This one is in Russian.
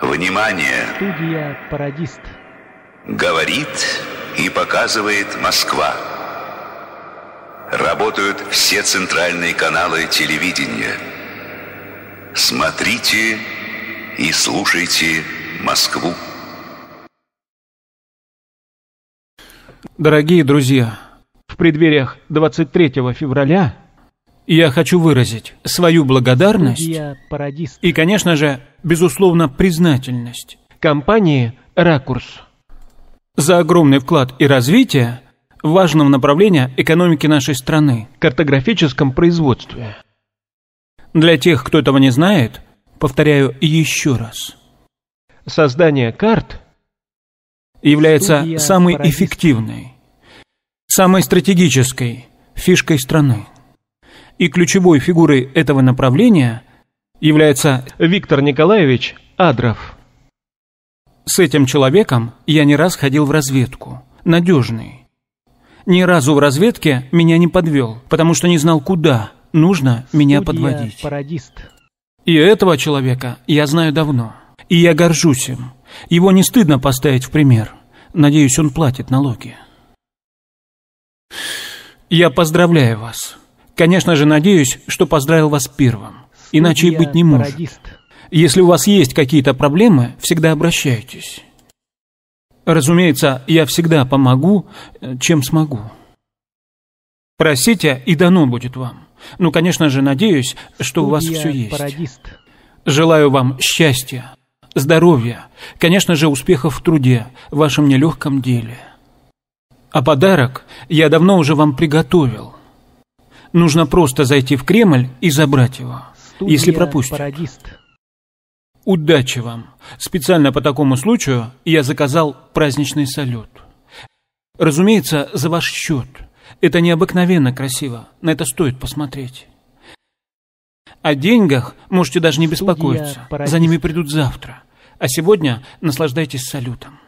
Внимание! Студия «Пародист». Говорит и показывает Москва. Работают все центральные каналы телевидения. Смотрите и слушайте Москву. Дорогие друзья, в преддвериях 23 февраля я хочу выразить свою благодарность и, конечно же, безусловно, признательность Компании «Ракурс». за огромный вклад и развитие важного направления экономики нашей страны. Картографическом производстве. Для тех, кто этого не знает, повторяю еще раз, Создание карт является Студия самой эффективной, самой стратегической фишкой страны. И ключевой фигурой этого направления является Виктор Николаевич Адров. С этим человеком я не раз ходил в разведку. Надежный. Ни разу в разведке меня не подвел, потому что не знал, куда нужно меня Студия подводить. «Пародист». И этого человека я знаю давно. И я горжусь им. Его не стыдно поставить в пример. Надеюсь, он платит налоги. Я поздравляю вас. Конечно же, надеюсь, что поздравил вас первым. Иначе и быть не может. Если у вас есть какие-то проблемы, всегда обращайтесь. Разумеется, я всегда помогу, э, чем смогу. Просите, и дано будет вам. Ну, конечно же, надеюсь, что у вас все есть. Желаю вам счастья, здоровья, конечно же, успехов в труде, в вашем нелегком деле. А подарок я давно уже вам приготовил. Нужно просто зайти в Кремль и забрать его, Студия если пропустят. «Пародист». Удачи вам! Специально по такому случаю я заказал праздничный салют. Разумеется, за ваш счет. Это необыкновенно красиво, на это стоит посмотреть. О деньгах можете даже не беспокоиться, за ними придут завтра. А сегодня наслаждайтесь салютом.